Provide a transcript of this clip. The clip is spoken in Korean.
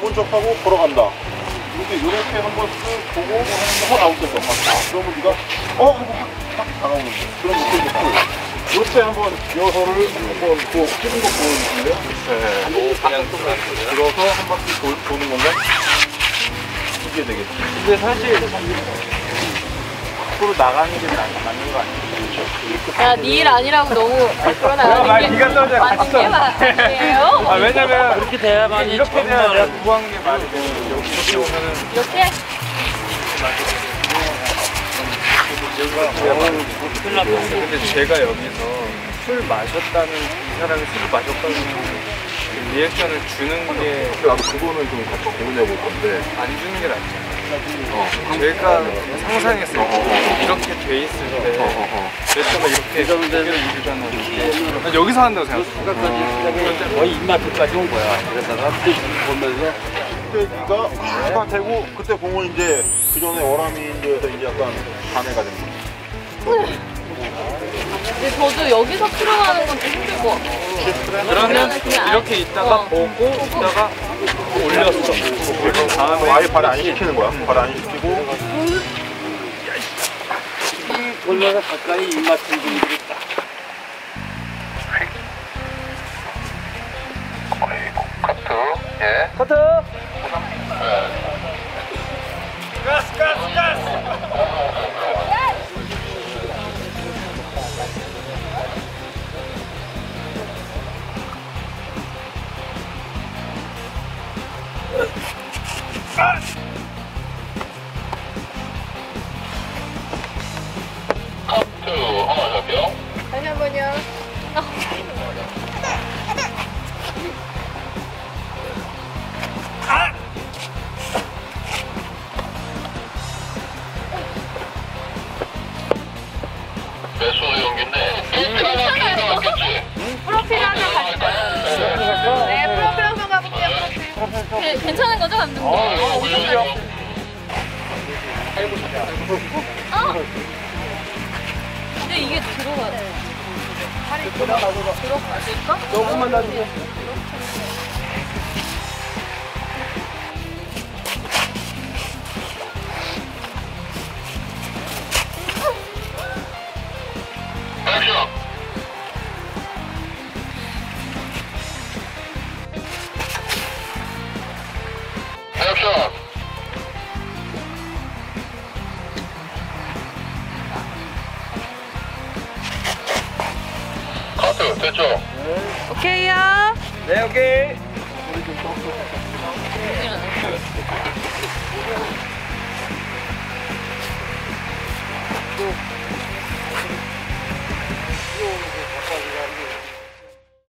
본 척하고 걸어간다. 이렇게 이렇게 한번 쓱 보고 더 나올 때도 그러면 네가 어 하고 확, 확 다가오는 거야. 그럼 이렇게 풀. 요때 한번 여서를 한번 그 찍은 거 보여주실래요? 네. 그냥 또 들어서 한 바퀴 도, 도는 건가? 이게 되겠지. 근데 사실 밖으로 나가는 게 나- 맞는 거 아니에요? 야, 네일 아니라고 너무 밖으로 나가는 게. 맞는 게 맞아요? 아 왜냐면 그렇게 돼야만이 이렇게 돼야 내가 구한 게 말이 돼. 이렇게 오면은 이렇게? 근데 제가 여기서 술 마셨다는 이 사람이 술을 마셨다는 그 리액션을 주는 게안 나도 그거는 좀 같이 고민해 볼 건데. 주는 게 낫잖아요. 제가 상상했을 때 이렇게 돼 있을 때 레터가 이렇게 고개를 이러잖아요. 난 여기서 한다고 생각했어. 거의 입맛까지 온 거야. 그러다가 보면서 그때 네가 다 되고 그때 보면 이제 그 전에 어라미인데에서 이제 약간 반해가 된 거야. 근데 저도 여기서 풀어가는 건 좀 힘들 것 같아요. 그러면 그냥 이렇게 있다가 어. 보고 있다가 올렸어. 다음에 아예 발에 안 시키는 거야. 발에 안 시키고? 돌면서 가까이 입 맞춘 분들이 딱다 시 네, 거죠, 감독님? 어, 오셨어요. 어? 근데 이게 들어가야 돼. 팔이 들어갈까? 조금만 놔주세요. 됐어요 됐죠? 오케이요. 네 오케이.